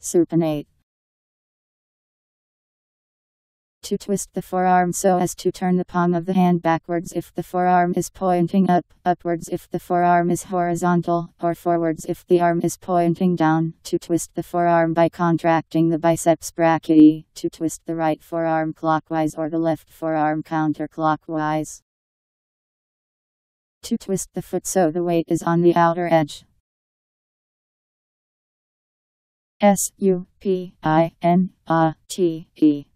Supinate. To twist the forearm so as to turn the palm of the hand backwards if the forearm is pointing up, upwards if the forearm is horizontal, or forwards if the arm is pointing down. To twist the forearm by contracting the biceps brachii. To twist the right forearm clockwise or the left forearm counterclockwise. To twist the foot so the weight is on the outer edge. S U P I N A T E